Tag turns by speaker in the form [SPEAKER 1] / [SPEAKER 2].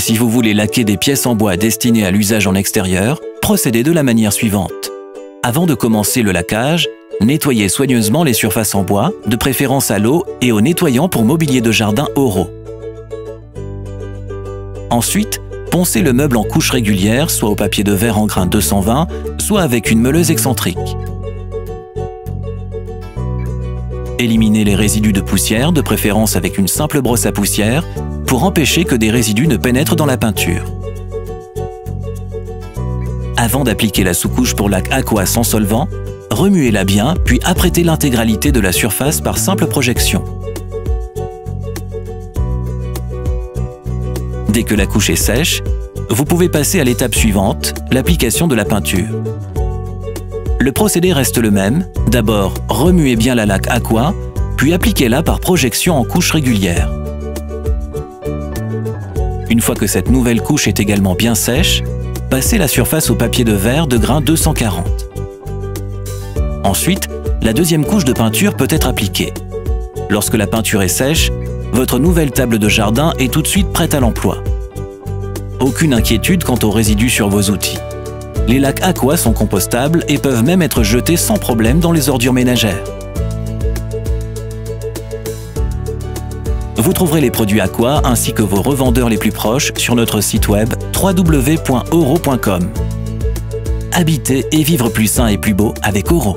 [SPEAKER 1] Si vous voulez laquer des pièces en bois destinées à l'usage en extérieur, procédez de la manière suivante. Avant de commencer le laquage, nettoyez soigneusement les surfaces en bois, de préférence à l'eau et au nettoyant pour mobilier de jardin oraux. Ensuite, poncez le meuble en couches régulières, soit au papier de verre en grain 220, soit avec une meuleuse excentrique. Éliminez les résidus de poussière, de préférence avec une simple brosse à poussière, pour empêcher que des résidus ne pénètrent dans la peinture. Avant d'appliquer la sous-couche pour lac aqua sans solvant, remuez-la bien, puis apprêtez l'intégralité de la surface par simple projection. Dès que la couche est sèche, vous pouvez passer à l'étape suivante, l'application de la peinture. Le procédé reste le même. D'abord, remuez bien la laque aqua, puis appliquez-la par projection en couches régulières. Une fois que cette nouvelle couche est également bien sèche, passez la surface au papier de verre de grain 240. Ensuite, la deuxième couche de peinture peut être appliquée. Lorsque la peinture est sèche, votre nouvelle table de jardin est tout de suite prête à l'emploi. Aucune inquiétude quant aux résidus sur vos outils. Les lacs aqua sont compostables et peuvent même être jetés sans problème dans les ordures ménagères. Vous trouverez les produits Aqua ainsi que vos revendeurs les plus proches sur notre site web www.euro.com. Habiter et vivre plus sain et plus beau avec Euro.